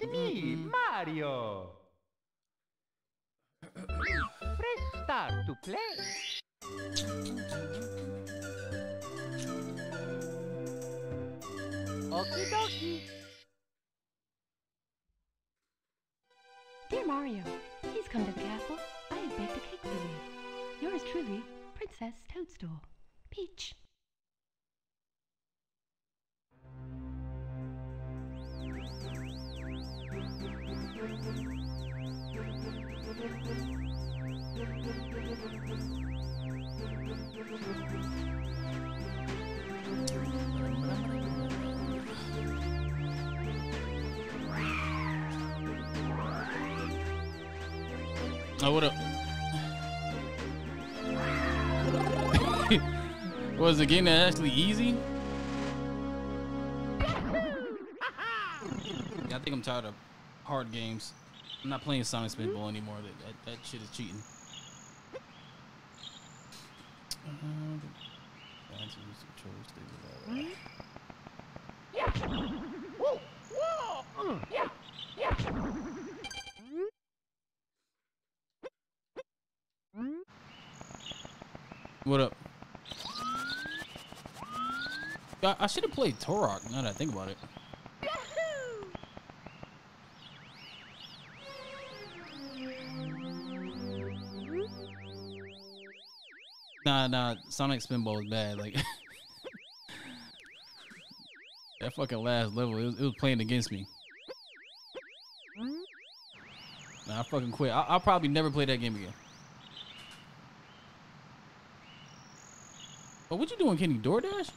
It's me, mhm. Mario. Press start to play. Okie dokie. Dear Mario, please come to the castle. I have baked a cake for you. Yours truly, Princess Toadstool. Peach. Oh, what up? Was the game actually easy? Yeah, I think I'm tired of hard games. I'm not playing Sonic Spinball anymore. That, that, that shit is cheating. Uh, the- that's what these controls do. What up? I, I should have played Turok now that I think about it. Nah, nah, Sonic Spinball is bad. Like that fucking last level, it was, it was playing against me. Nah, I fucking quit. I, I'll probably never play that game again. But what you doing, Kenny? DoorDash?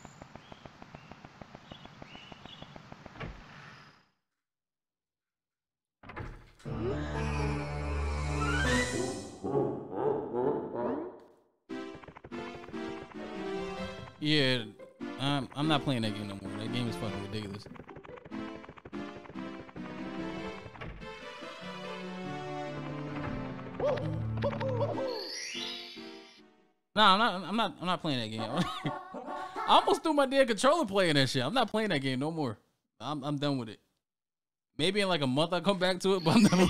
Yeah, I'm, I'm not playing that game no more. That game is fucking ridiculous. Nah, I'm not. I'm not. I'm not playing that game. I almost threw my damn controller playing that shit. I'm not playing that game no more. I'm. I'm done with it. Maybe in like a month I'll come back to it, but I'm done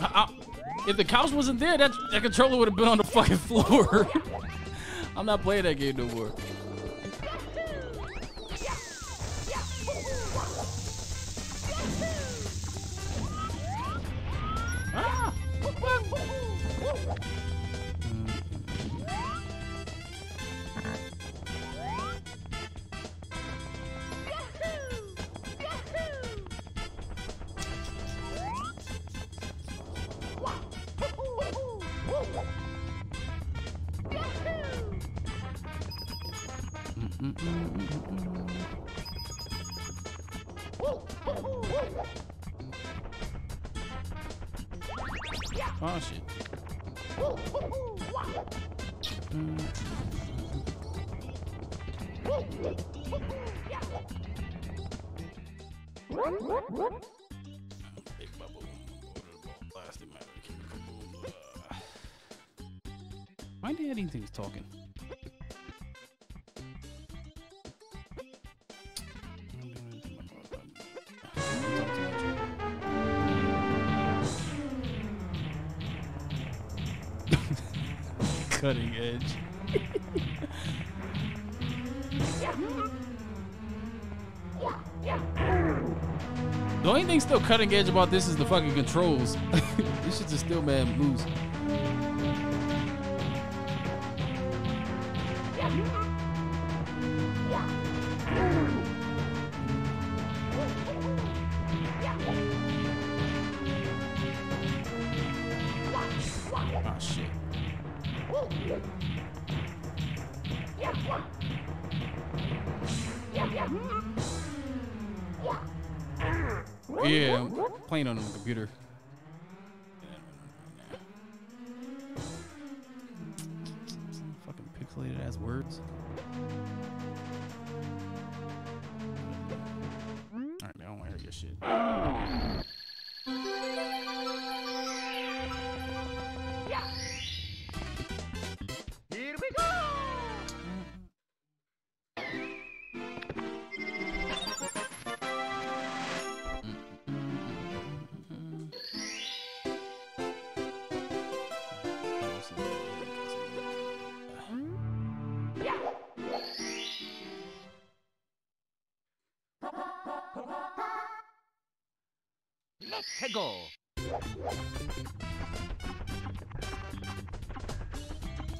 I- I- if the couch wasn't there, that, that controller would have been on the fucking floor. I'm not playing that game no more. Talking? Cutting edge. The only thing still cutting edge about this is the fucking controls. this shit's a still man moves. calculated as words? I don't want to hear your shit.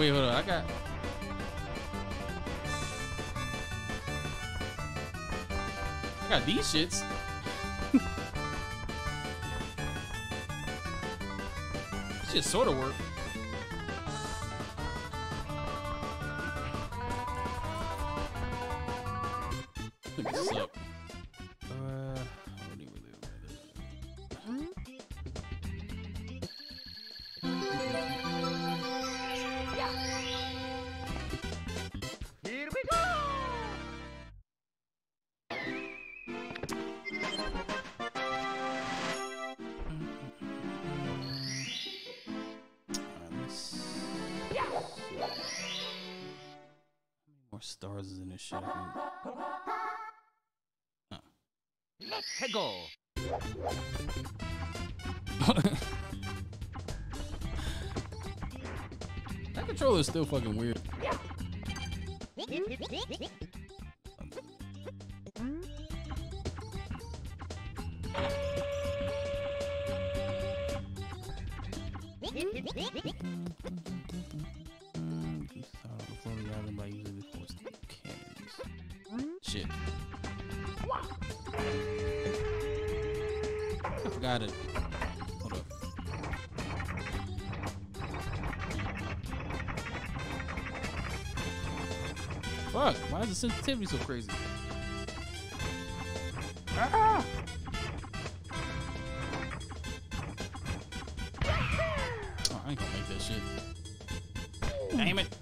Wait, hold on. I got. I got these shits. this shit sort of work. still fucking weird. the sensitivity so crazy? Ah! Oh, I ain't gonna make that shit. Damn it.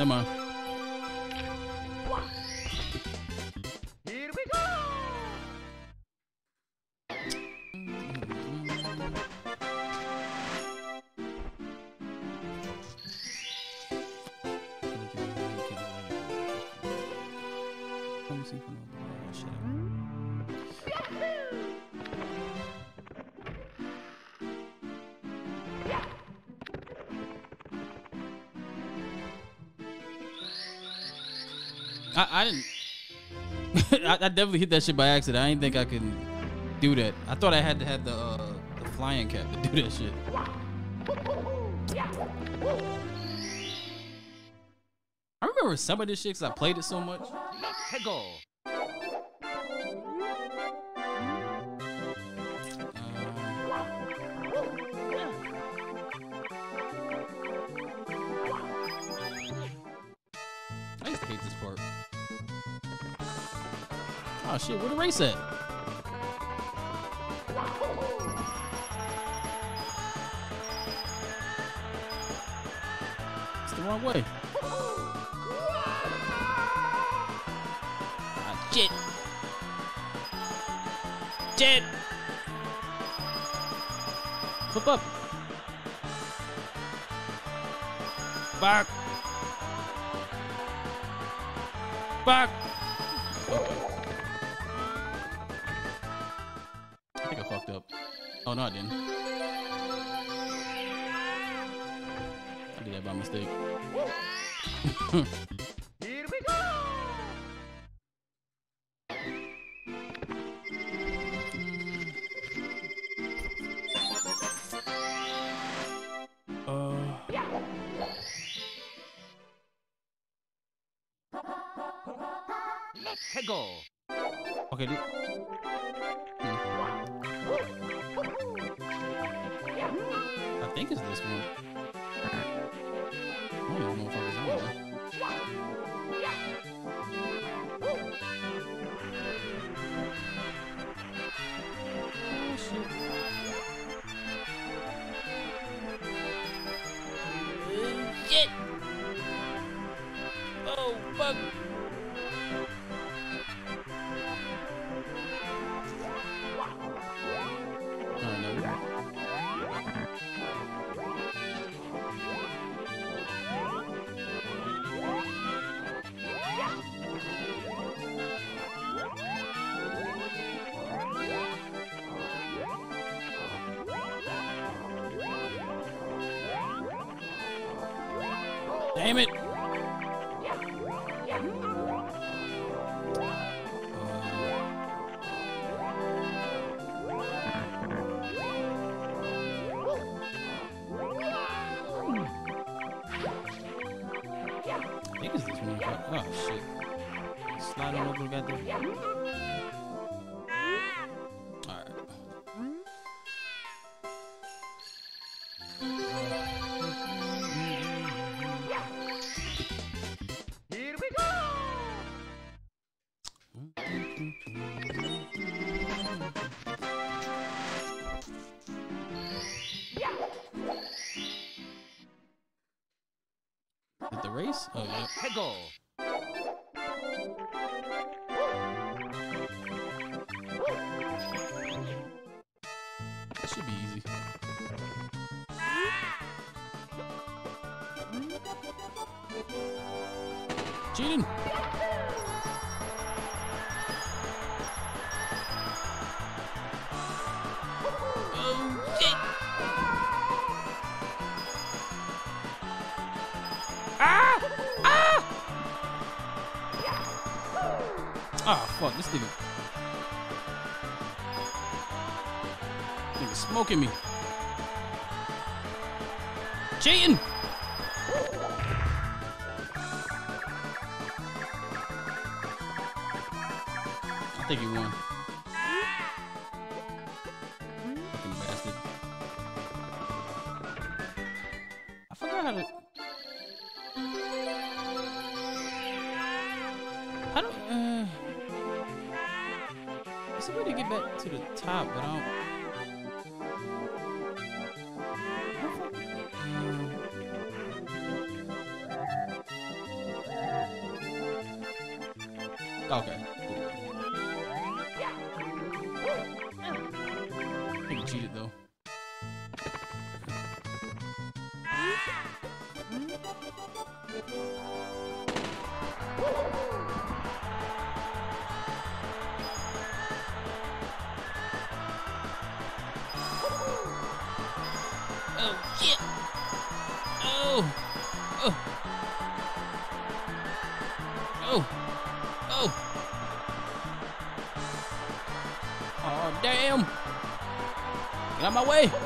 Emma. I, definitely hit that shit by accident. I didn't think I could do that. I thought I had to have the, uh, the flying cap to do that shit. I remember some of this shit 'cause I played it so much. Shit, where the race at? It's the wrong way. Ah, shit. Shit. Flip up. Back. Back. Oh no, I didn't. I did that by mistake. race? Oh yeah. Smoking me. Cheating! I think he won. Fucking bastard. I forgot how to. How do. Uh, there's a way to get back to the top, but I don't. Get out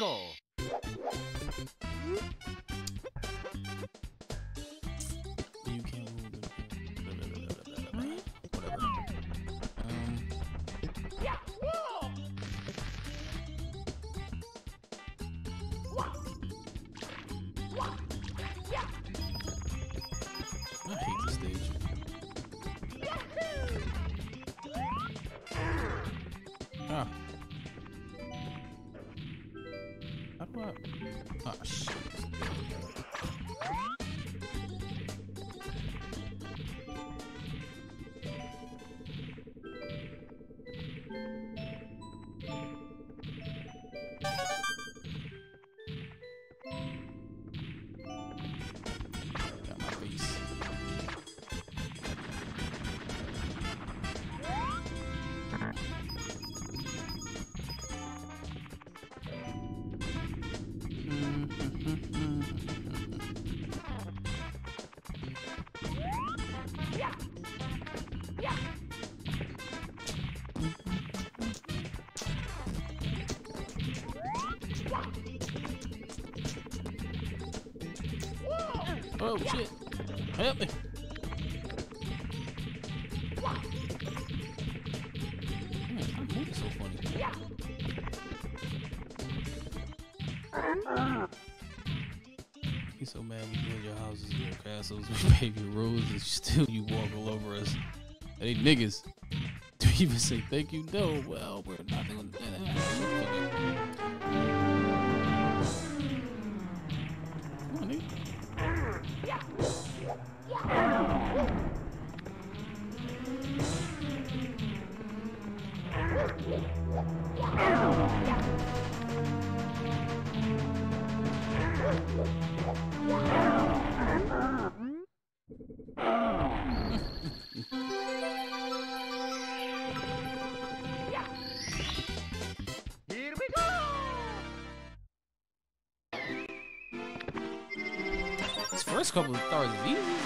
Let's I? Ah, shit. Oh shit! Help me! He's so mad we build your houses, your castles, we pave your roads, and still you walk all over us. Hey niggas, do you even say thank you? No. Well, we're not doing that. Couple of stars is easy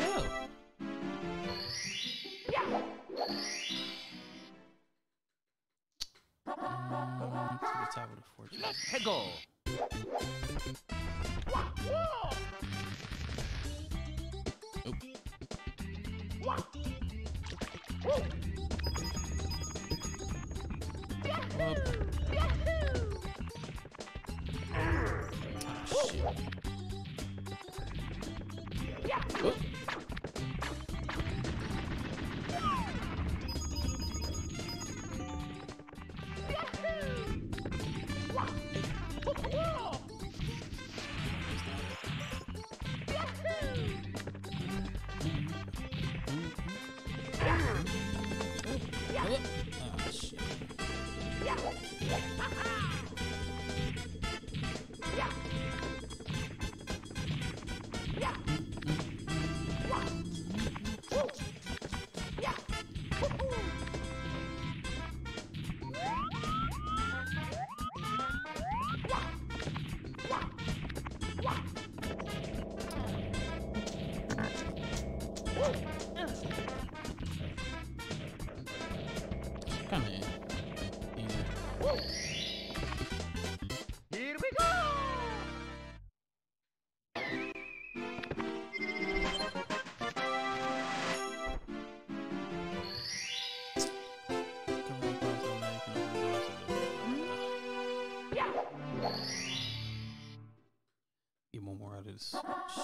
Yeah.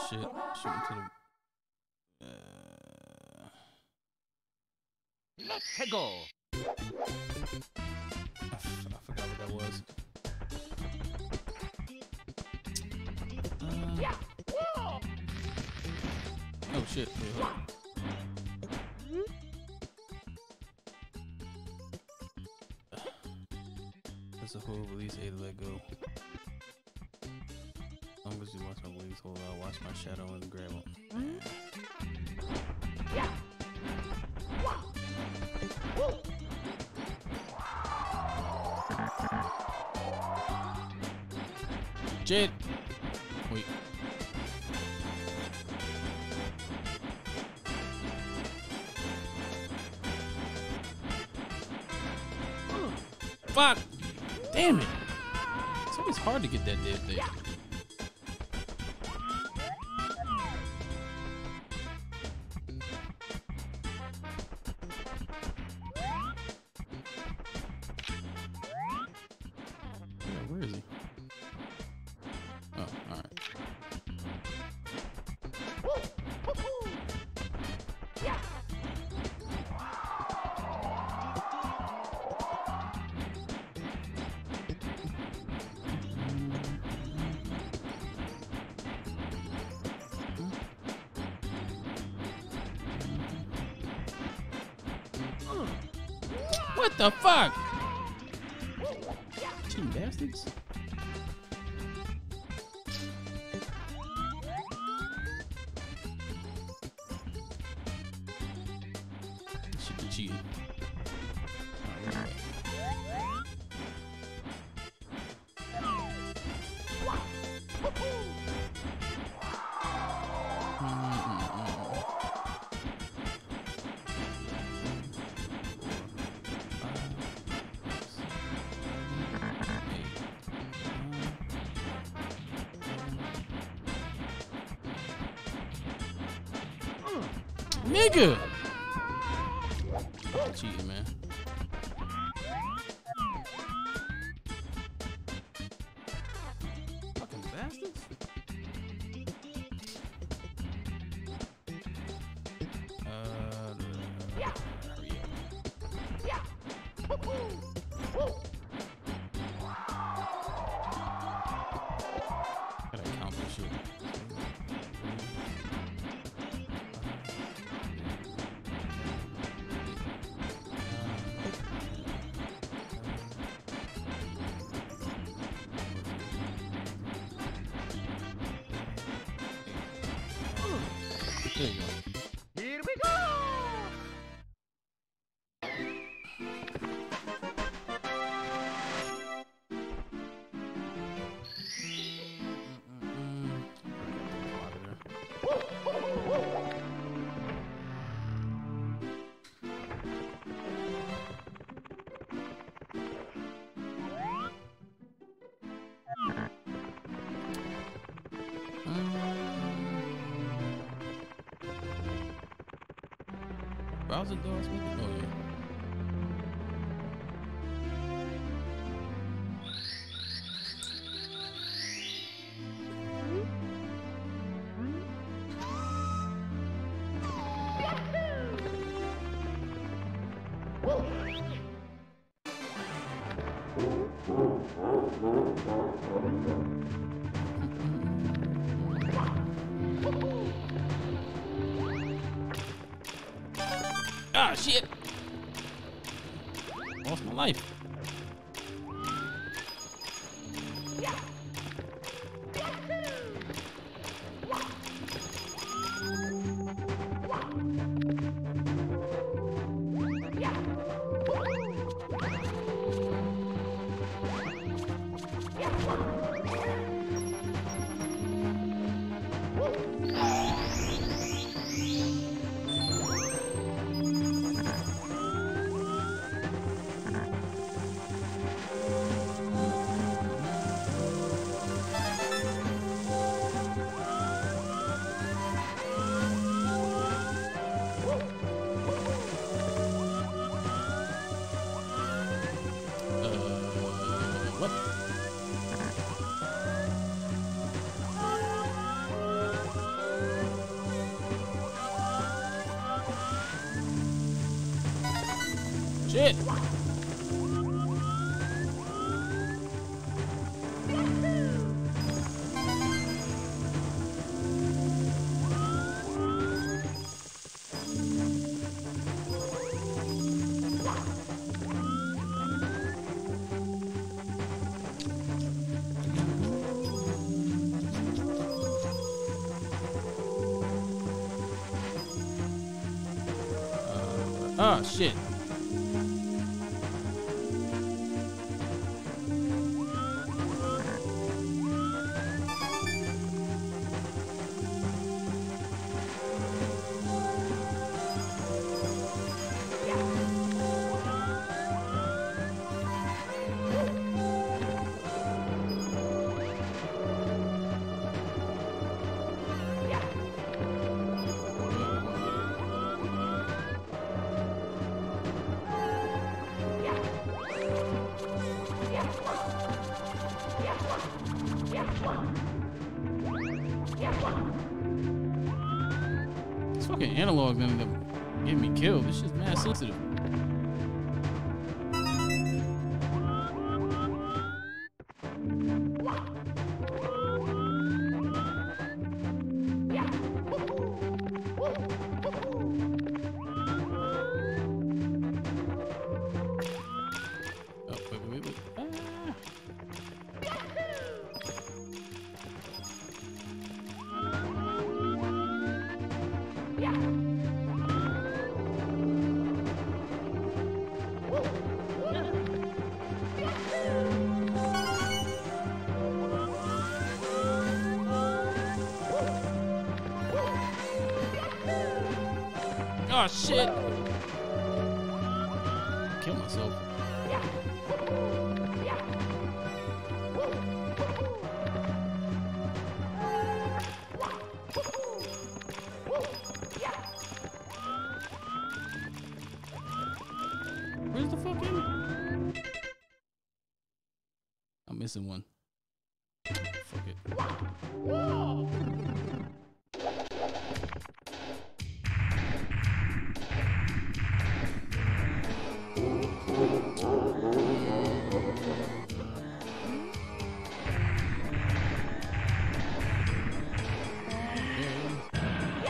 Shit. Shoot into the. Uh, Let's go! I, forgot what that was. Uh, oh shit. Wait. That's a whole release A to let go. As long as you watch release I'll watch my shadow and grab one. Jed. Wait. Fuck! Damn it! It's always hard to get that dead thing. Nigga! Shit! Oh shit!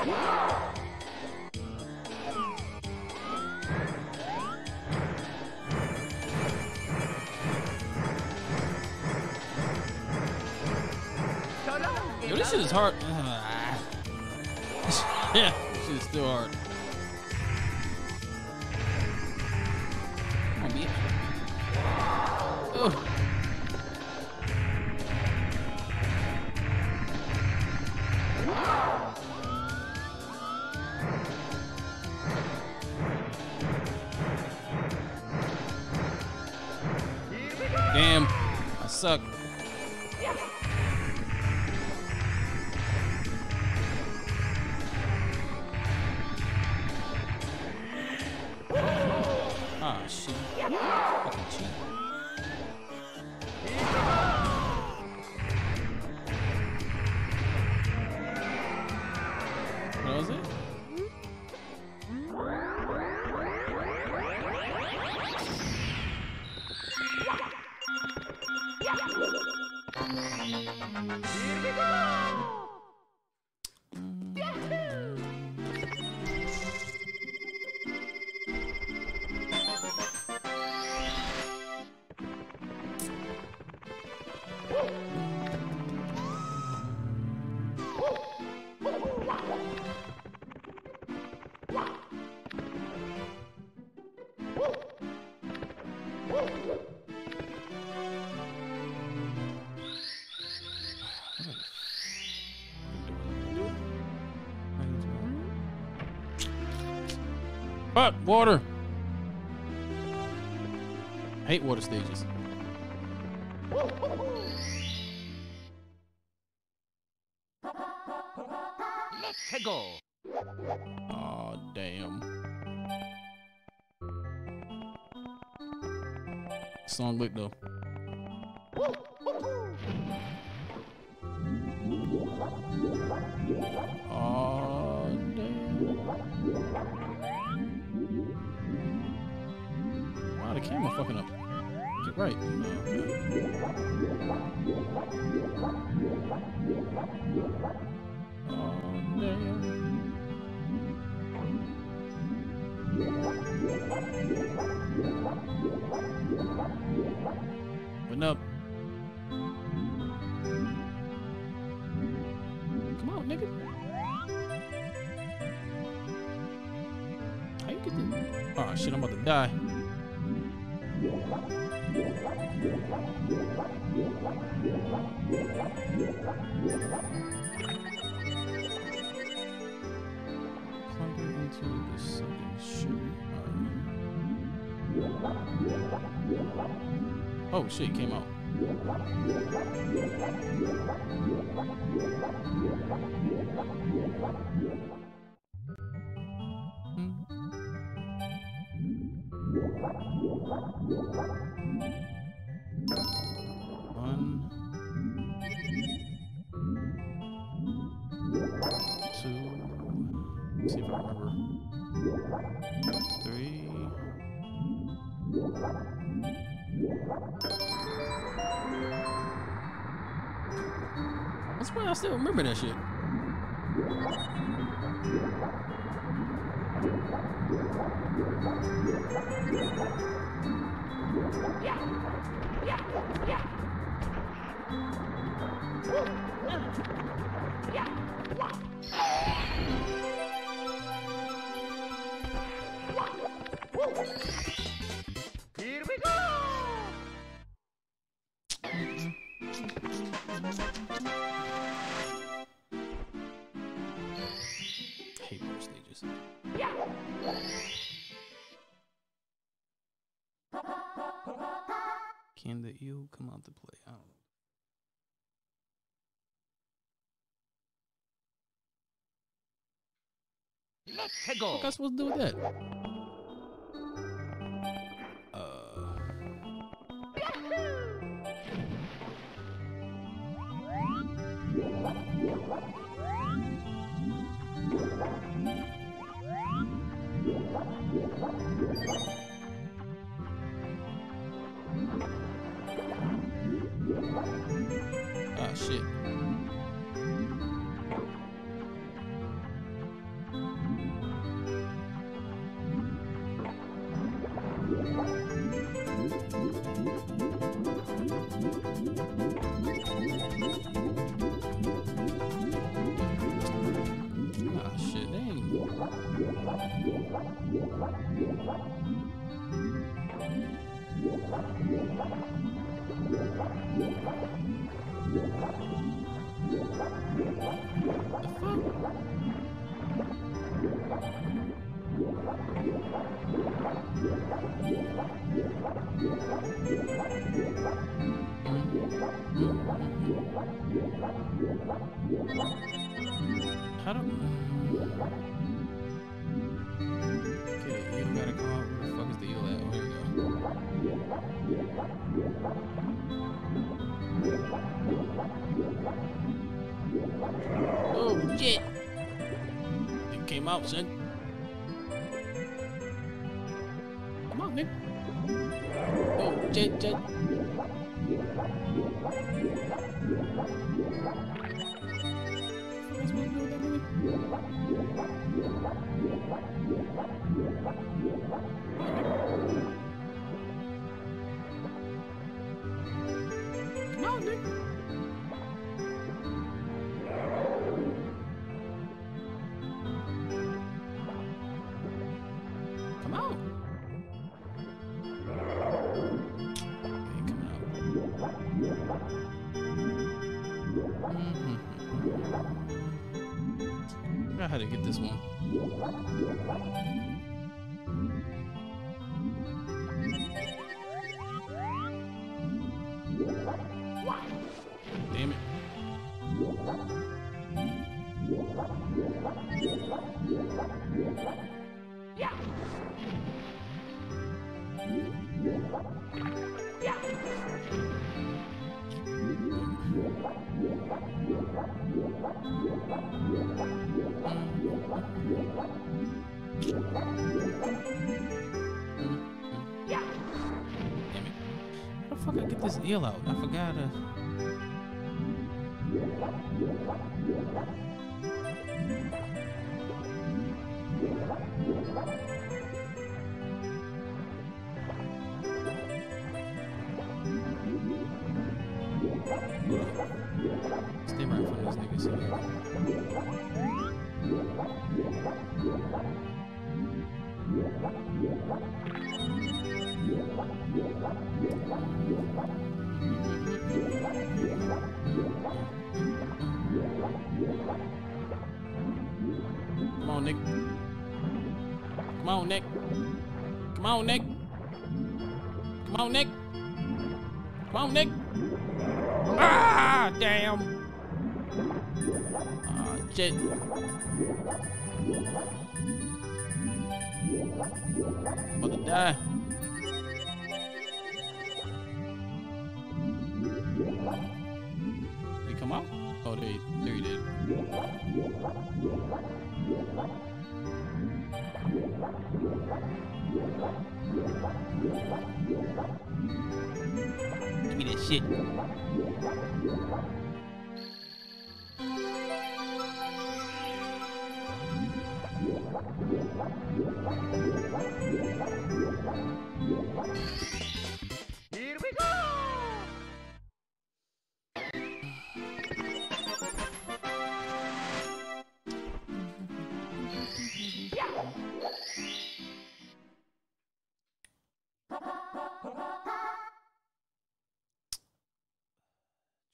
Yo, this shit is hard. yeah, this shit is still hard. Fuck, water. I hate water stages. Die. Plunging into the ship. Oh shit, it came out. Hmm. I. Three. That's why I still remember that shit. Come out to play? I don't know. Let's go! What am I supposed to do with that? Uh, How do Okay, eel gotta come out. Where the fuck is the eel at? Oh, here we go. Oh shit! It came out, son. Come on, Nick. Oh shit, shit. What am this one. Out? I forgot. Uh... on, Nick. Come on, Nick. Come on, Nick. Ah, damn. Ah, shit. About to die. Did he come out? Oh, there he, there he did. Give me that shit. Here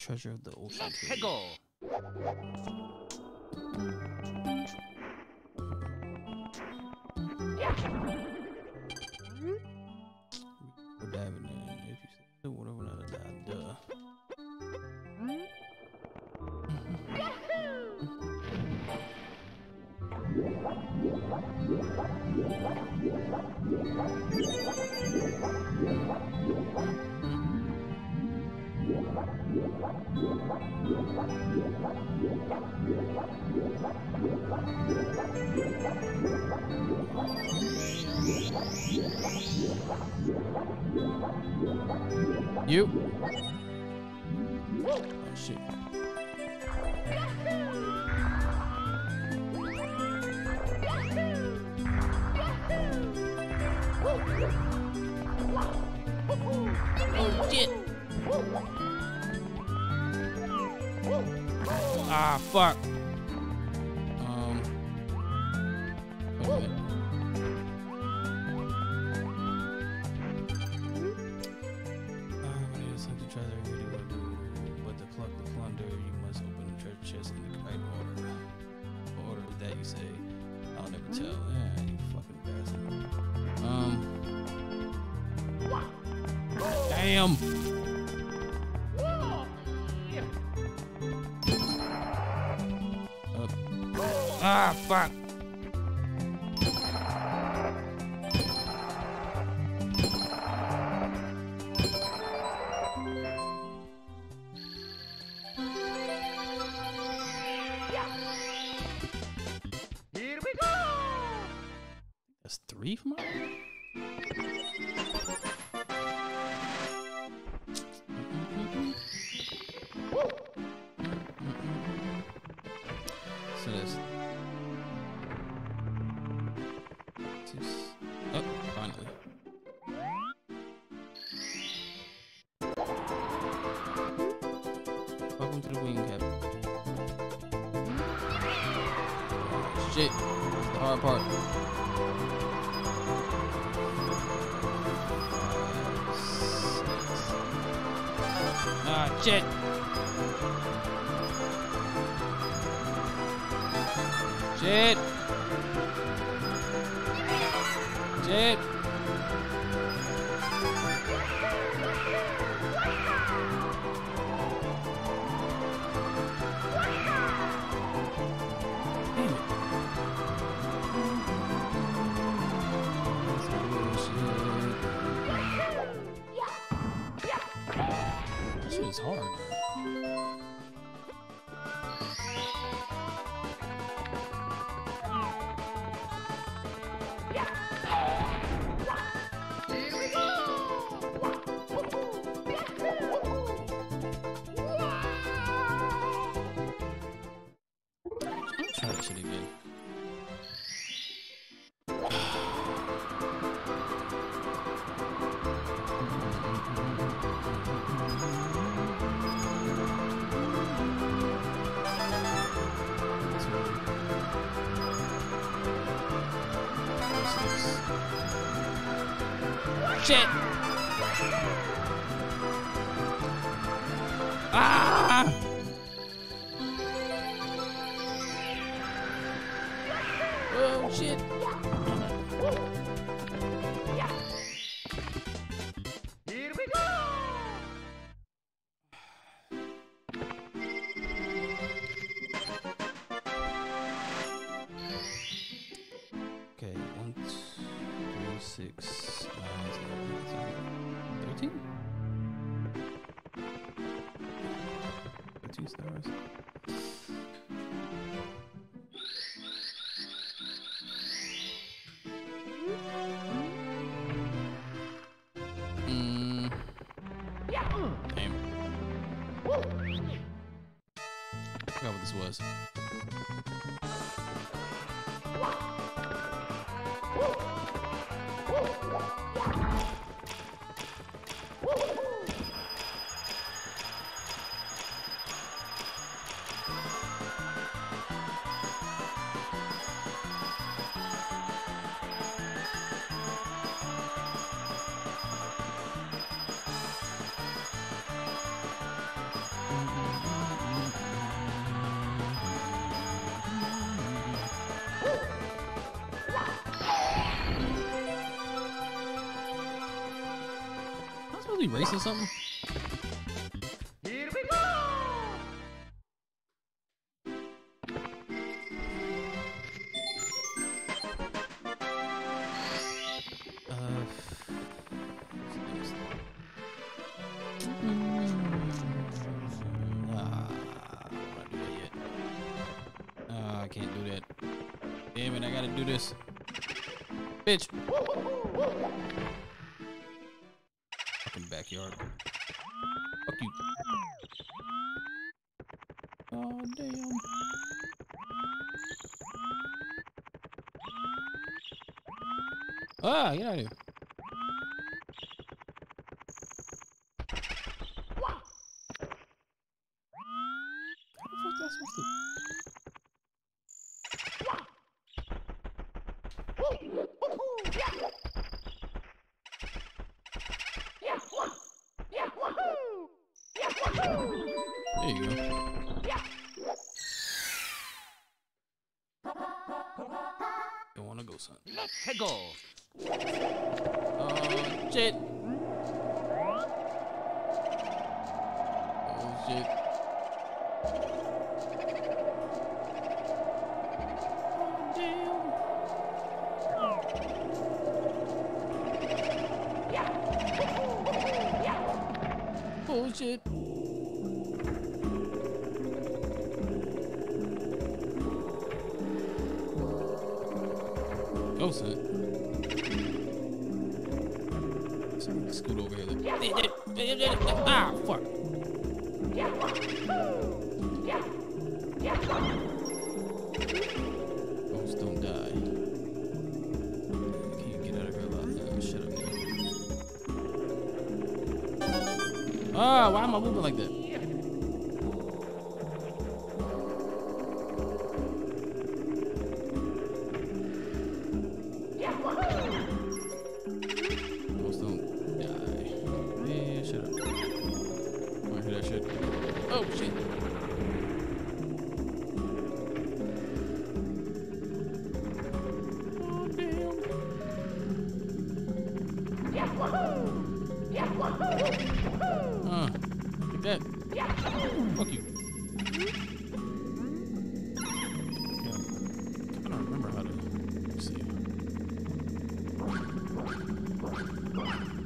Treasure of the ocean. Let's go! You. Oh shit. Oh shit. Ah fuck. Welcome to the Captain. Shit, this is the hard part. Ah, shit. Shit. Shit. Is hard. it. he or something? Ah, get out of here. There you go. You wanna go, son? Let's go. Oh, shit. Come on.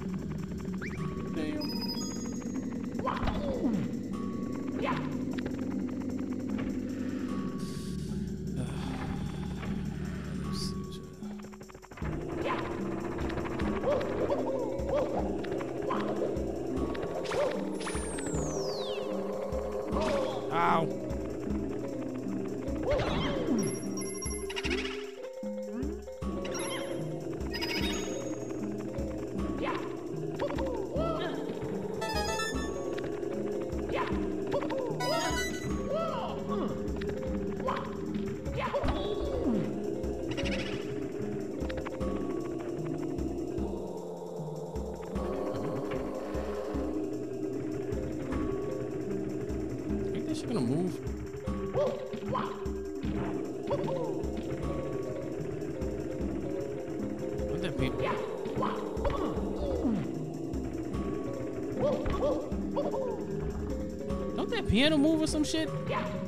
Piano move or some shit? Oh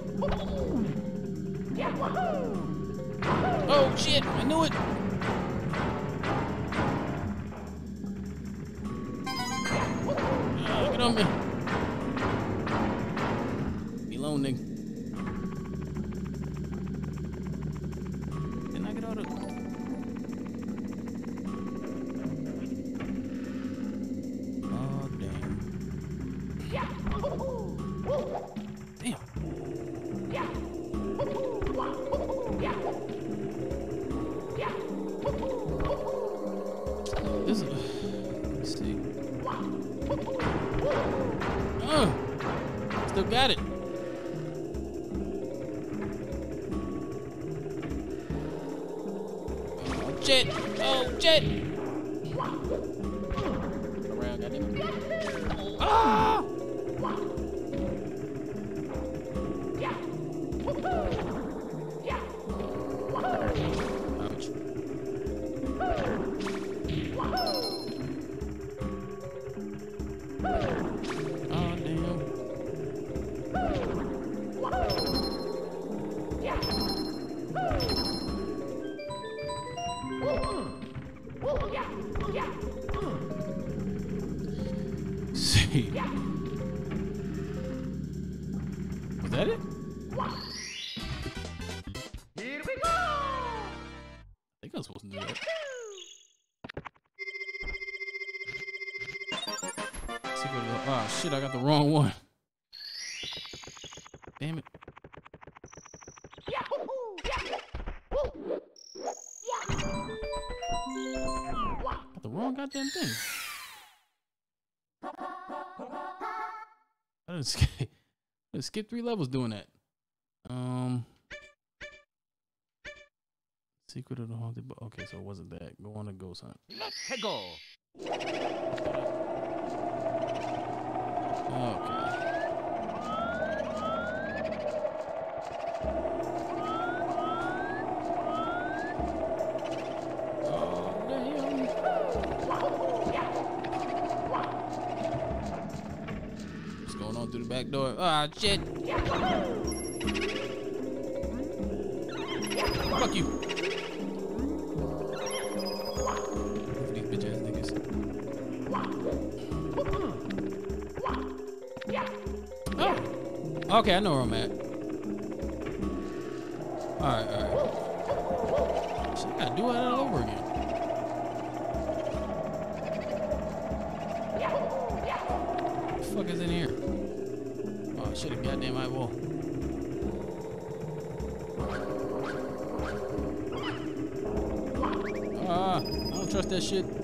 one. Damn it. Got the wrong goddamn thing. I didn't skip, I didn't skip three levels doing that. Um, Secret of the Haunted. Bo- Okay, so it wasn't that. Go on a ghost hunt. Let's go! Okay. Oh, damn. What's going on through the back door? Ah, shit. Fuck you. Okay, I know where I'm at. Alright, alright. Shit, I gotta do it all over again. What the fuck is in here? Oh shit, a goddamn eyeball. Ah, I don't trust that shit.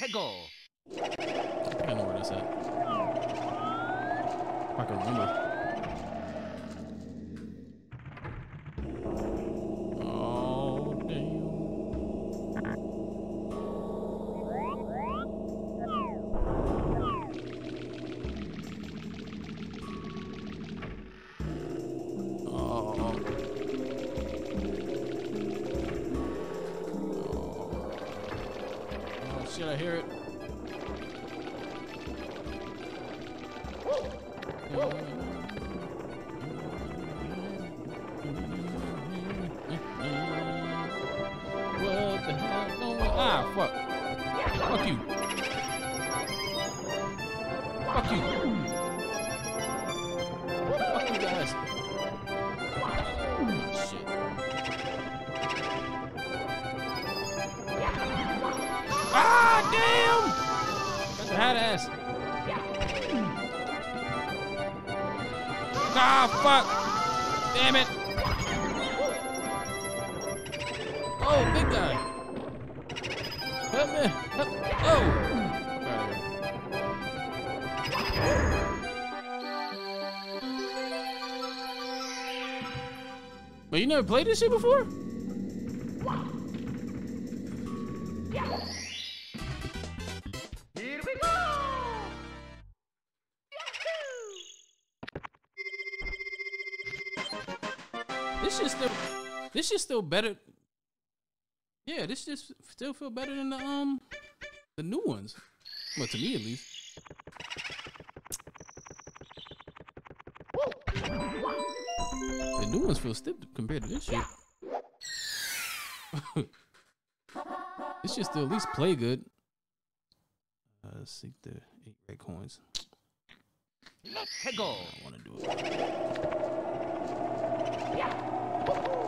Merry-go-round. But you never played this shit before? Here we go! This shit still, this shit still better. Yeah, this just still feel better than the um, the new ones. Well, to me at least. New ones feel stiff compared to this shit. this shit still at least play good. Uh, seek the eight red coins. Let's go! I want to do it. Damn.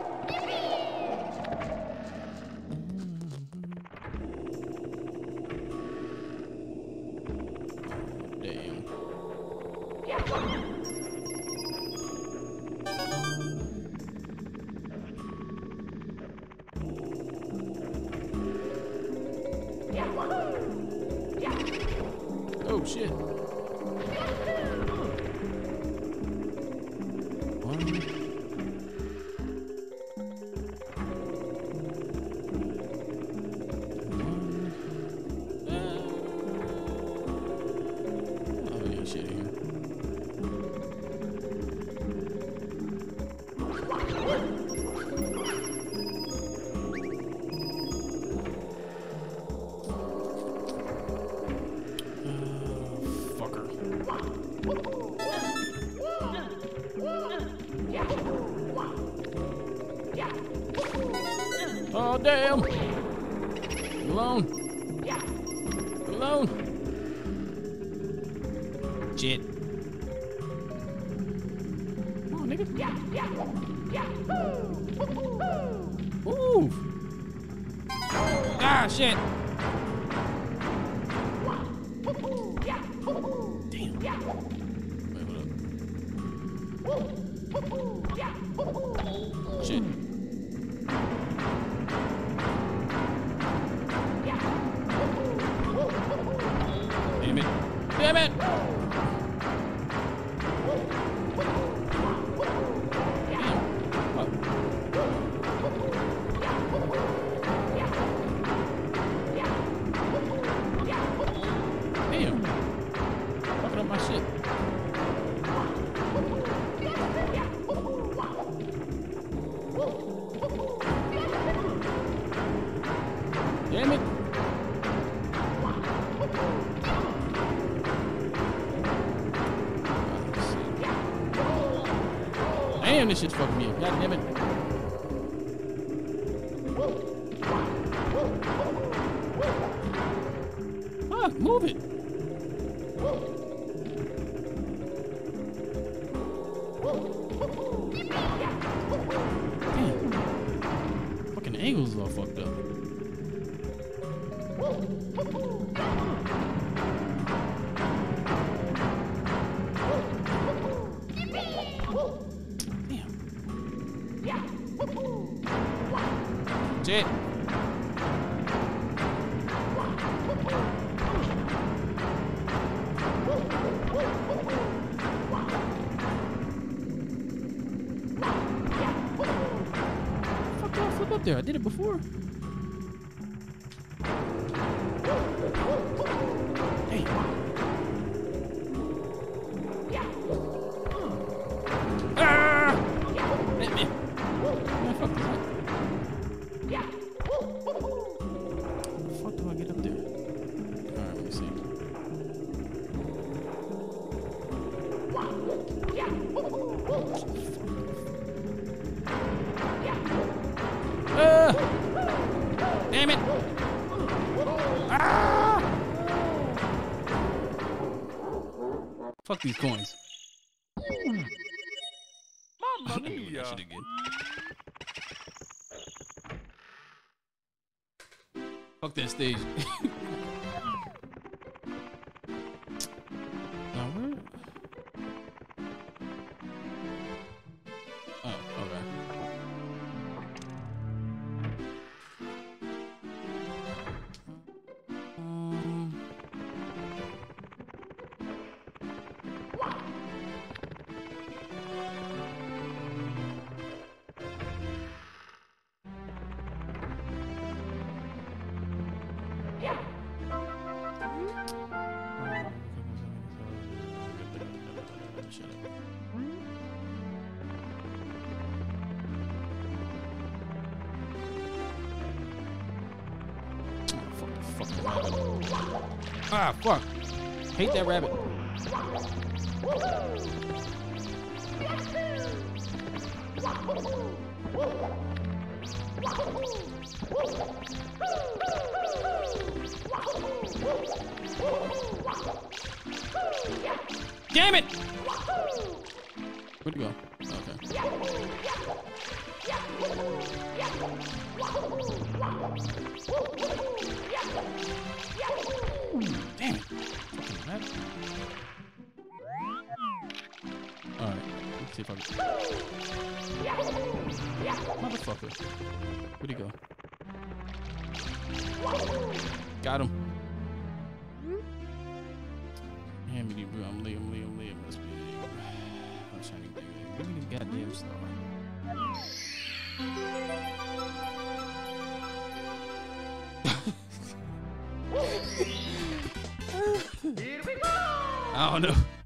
Damn, this shit's fucking me up. God damn it. Fuck that stage. Ah, fuck. Hate that rabbit. Damn it! Where'd he go? Okay. See if I can. Motherfucker. Where'd he go? Got him. Hand me the I'm Liam, Liam, Liam. Must be. I'm trying to think. Give me the goddamn star. Here we go! I don't know.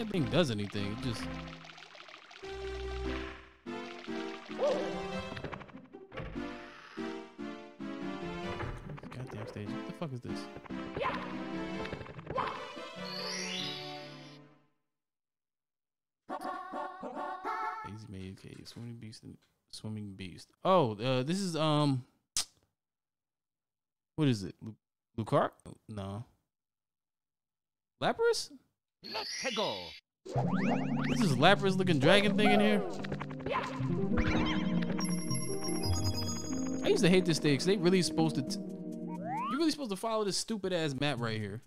That thing does anything. It just. Goddamn stage. What the fuck is this? Hazy Maze Cave, Swimming Beast, and Swimming Beast. Oh, uh, this is um, what is it? Lu- Lucar? No. Lapras? Let's go! This is Lapras looking dragon thing in here. I used to hate this stage. 'cause They really supposed to. T- you really supposed to follow this stupid ass map right here.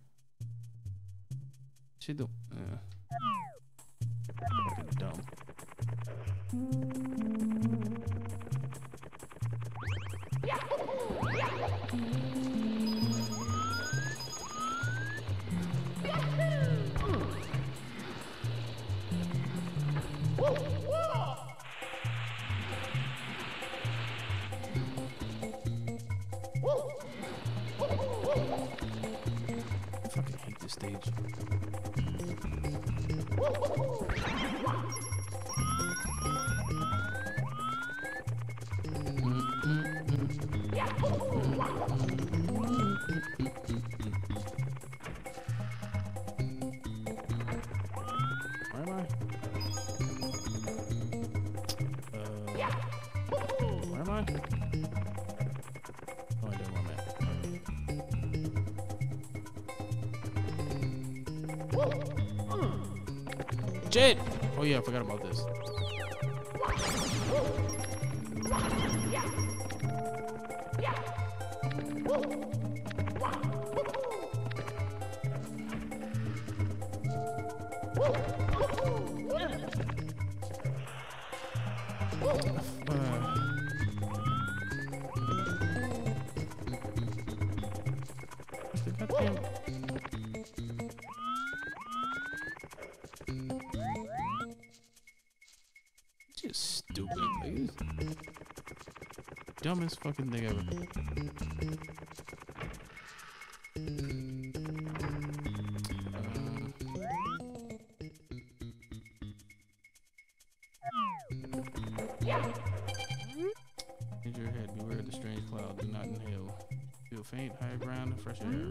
Shit do. Uh, fucking dumb. Stage. Shit! Oh yeah, I forgot about this. Uh, Dumbest fucking thing ever. Hit your head. Beware the strange cloud. Do not inhale. Feel faint, higher ground, fresh air.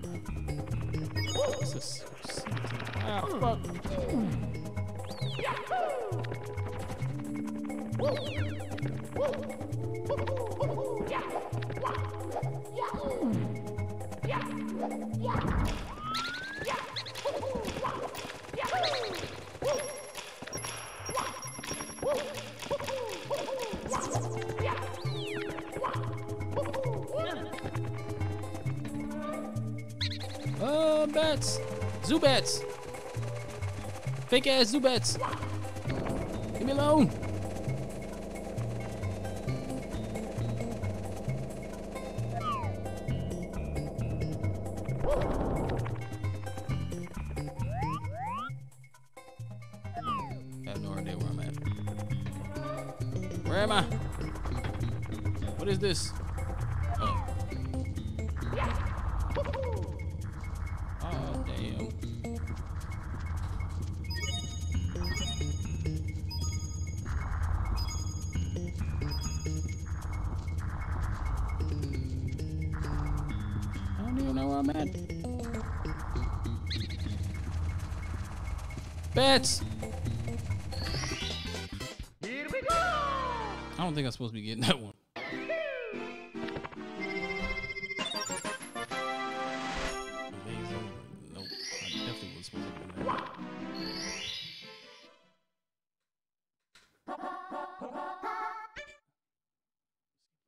Fake ass Zubats. Bats! Here we go. I don't think I'm supposed to be getting that one. Amazing. Nope. I definitely was supposed to get that.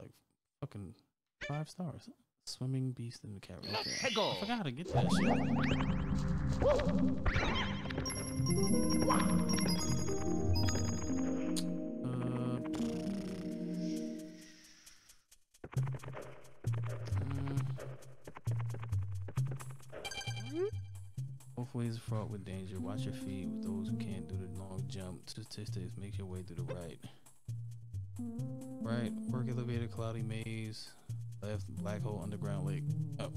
Like fucking five stars. Swimming beast in the cat. Okay. Hey, go. I forgot how to get that shit. Uh, mm. Both ways fraught with danger. Watch your feet with those who can't do the long jump. Statistics, make your way to the right. Right, work elevator, cloudy maze. Left, black hole, underground lake. Up.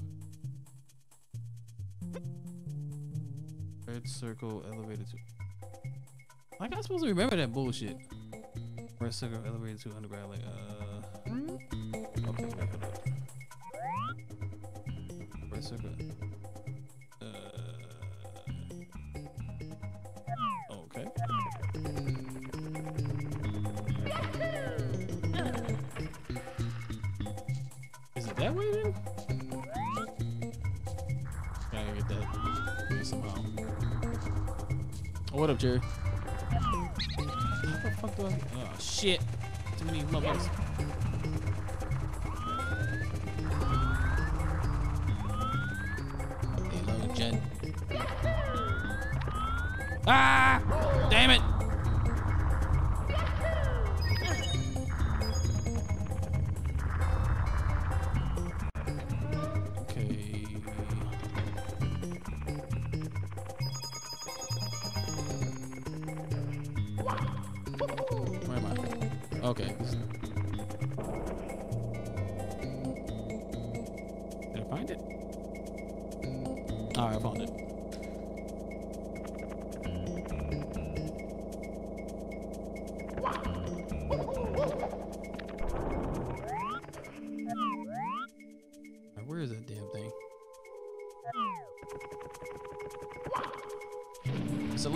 Red circle, elevator to. Like I'm supposed to remember that bullshit. Red circle, elevator to underground lake. Uh. Okay, wait, hold up. Red circle. What up, Jerry? How the fuck do I? Oh shit! Too many motherfuckers. Hello, Jen. Ah!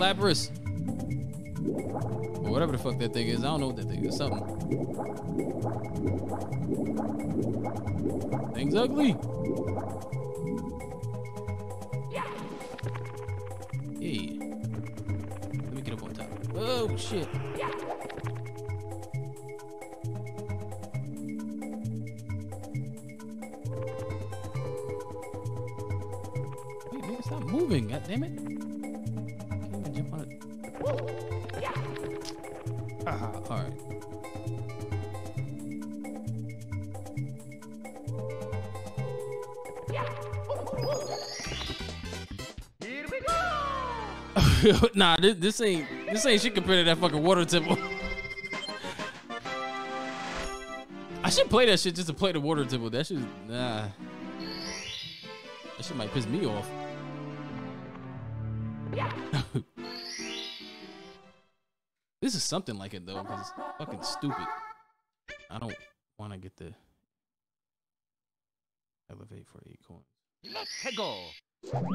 Lapras. Or whatever the fuck that thing is. I don't know what that thing is. Something. Thing's ugly. Hey. Let me get up on top. Oh shit. Wait, nigga, stop moving. God damn it. nah, this, this ain't this ain't shit compared to that fucking water temple. I should play that shit just to play the water temple. That shit, nah. That shit might piss me off. this is something like it though, because it's fucking stupid. I don't want to get the elevate for eight coins. Let's go. All right,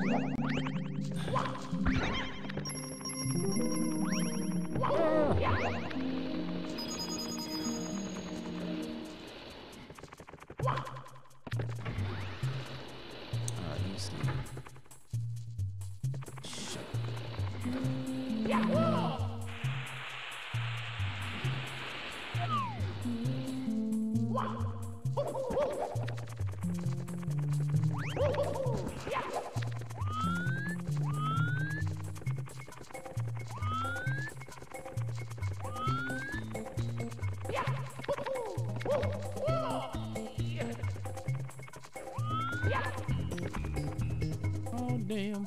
let me see. One.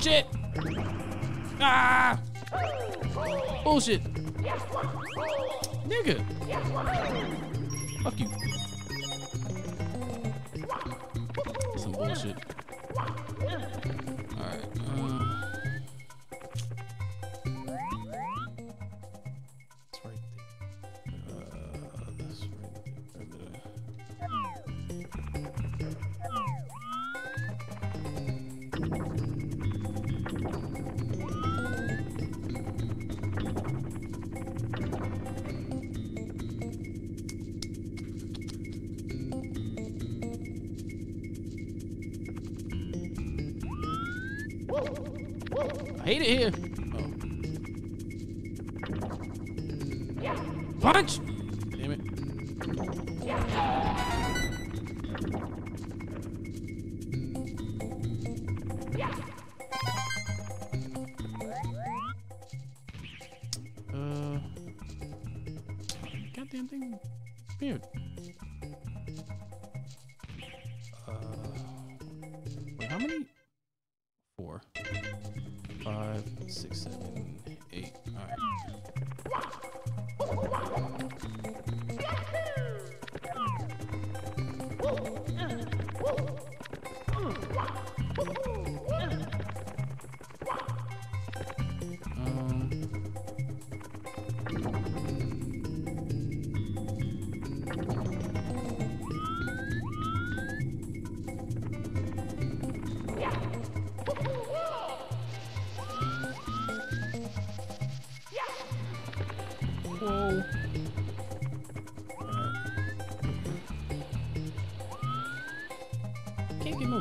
Shit! Ah! Bullshit!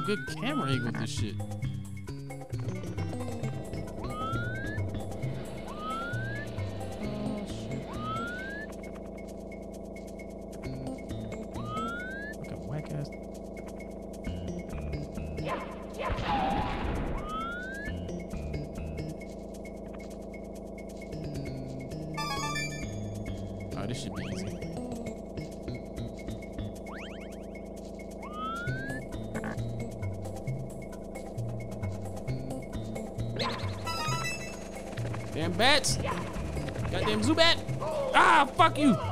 Good camera angle with this shit. You!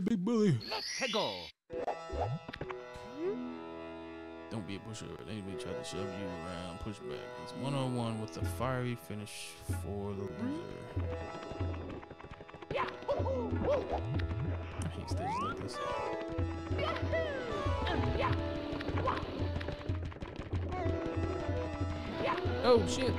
The big bully. Let's go! Don't be a pushover. They may try to shove you around, push back. It's one on one with a fiery finish for the loser. I hate stages like this. Oh shit!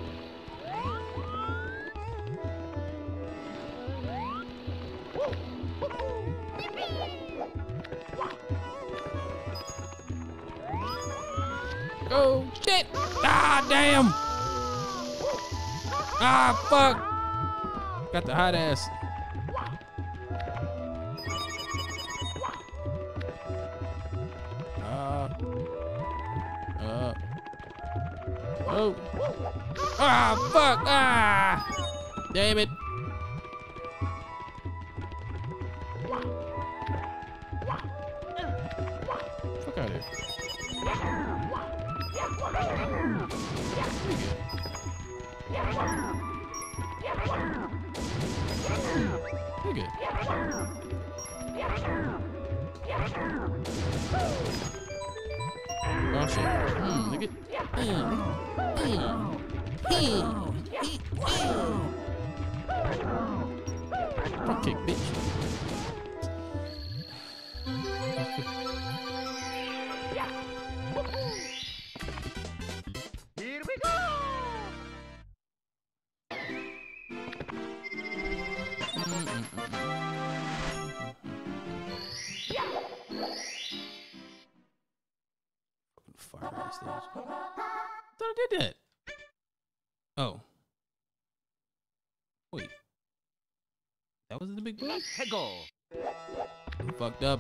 Ah fuck! Got the hot ass. Ah. Uh. Oh. Ah fuck! Ah! Damn it! Fucked up.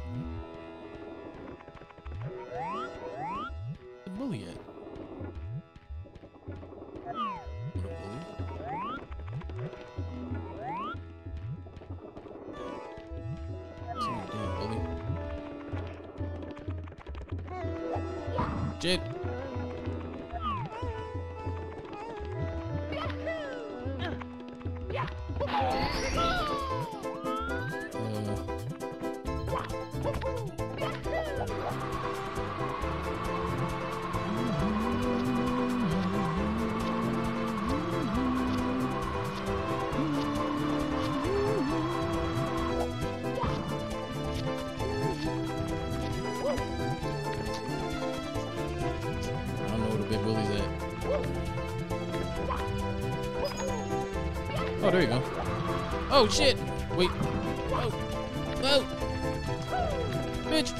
Oh, there you go. Oh shit! Wait. Oh. Oh. Bitch.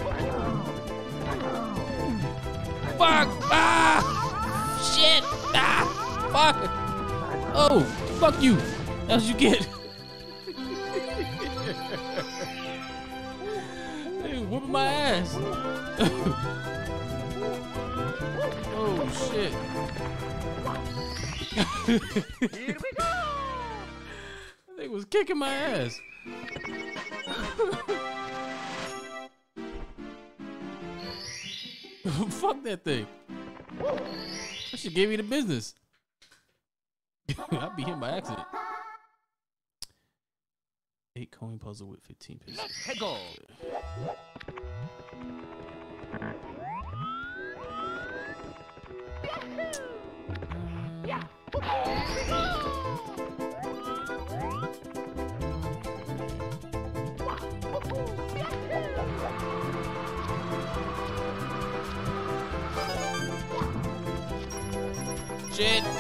Fuck! Ah! Shit! Ah! Fuck! Oh! Fuck you! That's what you get. hey, whooping my ass. oh shit. Here we go! They was kicking my ass. Fuck that thing. That should give you the business. I'd be hit by accident. Eight coin puzzle with 15 pieces. Let's go! Shit. Oh.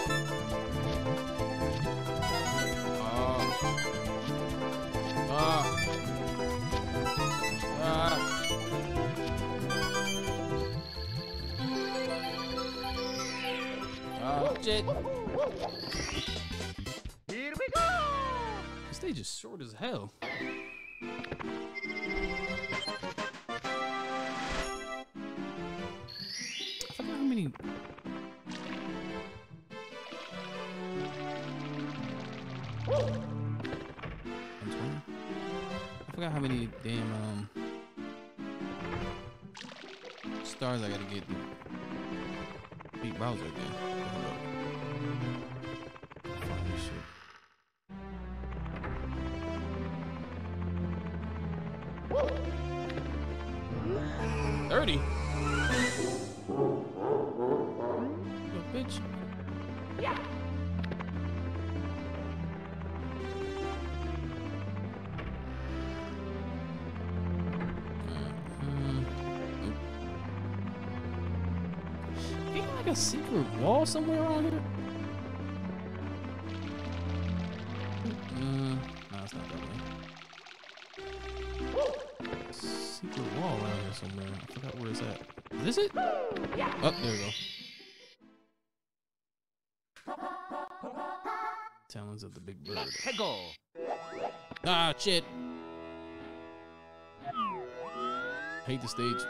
Ah. Ah. Ah, shit. Here we go! This stage is short as hell. I forgot how many. I forgot how many damn um stars I gotta get to beat Bowser again. Thirty. Bitch. Mm, like a secret wall somewhere around here? Mm, no, it's not that way. Secret wall around here somewhere. I forgot where it's at. Is this it? Oh, there we go. Talons of the Big Bird. Ah, shit. Hate the stage.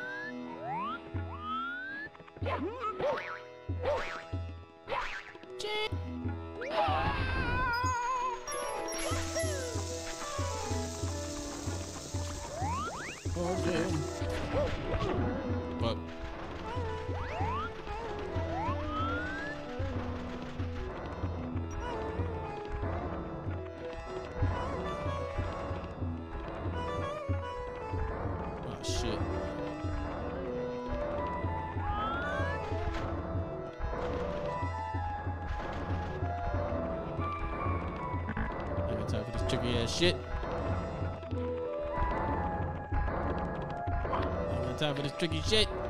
Tricky shit.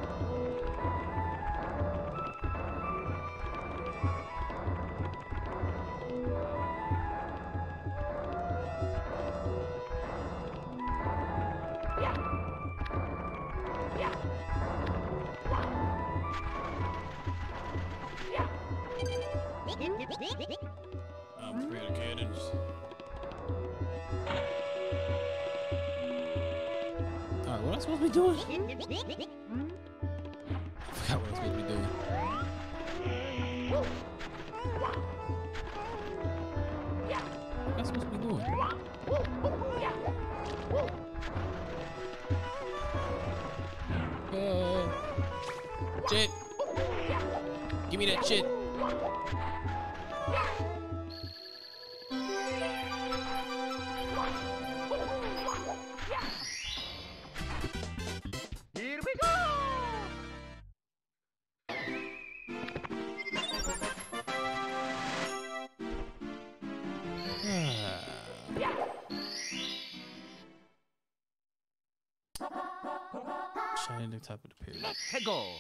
Let's!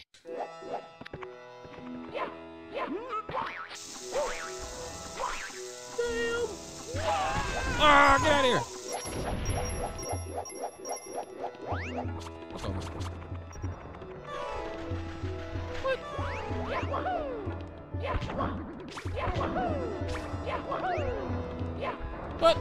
Ah, get out of here! Off. What?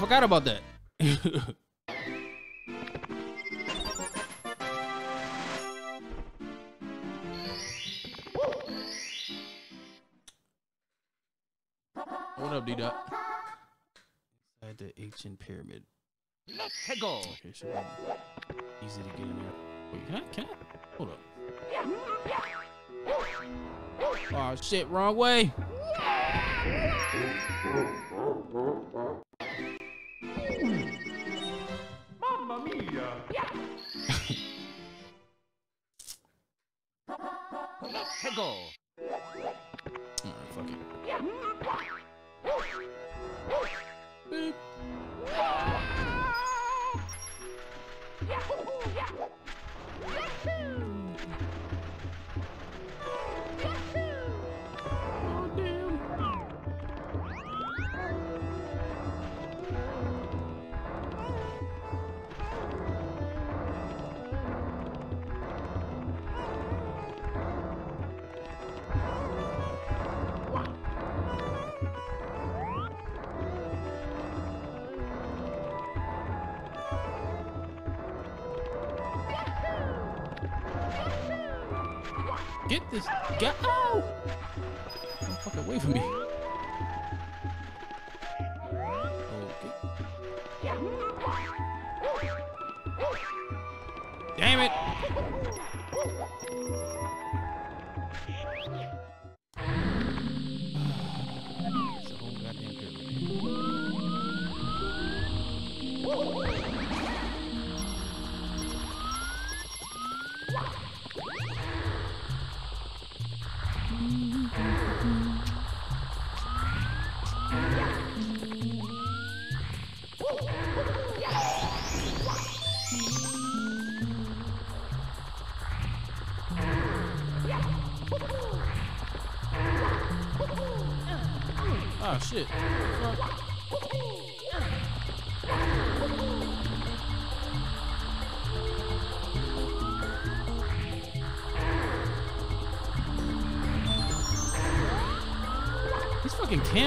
Forgot about that. what up, D Dot? Inside the ancient pyramid. Let's go! Okay, should be easy to get in there. Wait, can I? Can I? Hold up. Oh shit, wrong way. This guy. Ow! Don't fuck away from me.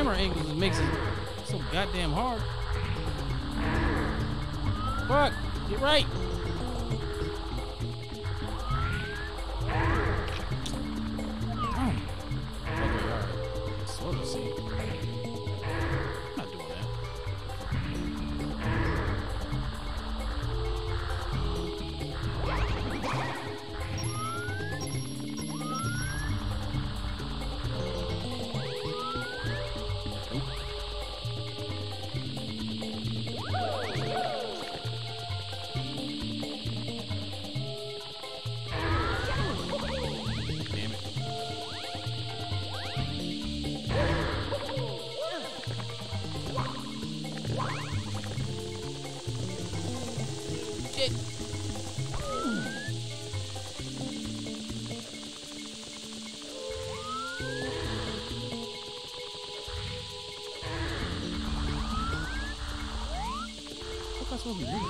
Camera angle just makes it so goddamn hard. Rooting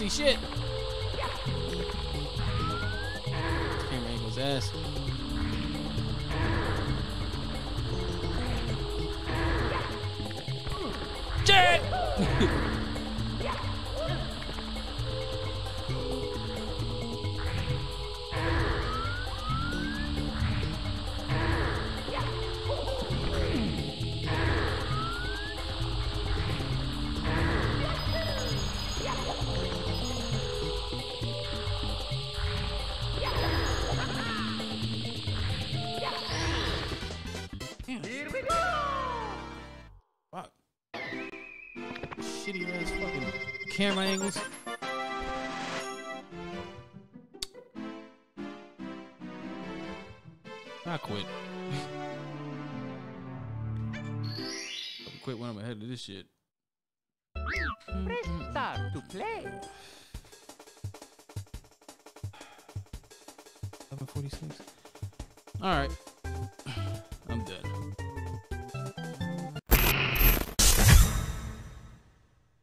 see shit. Camera angles.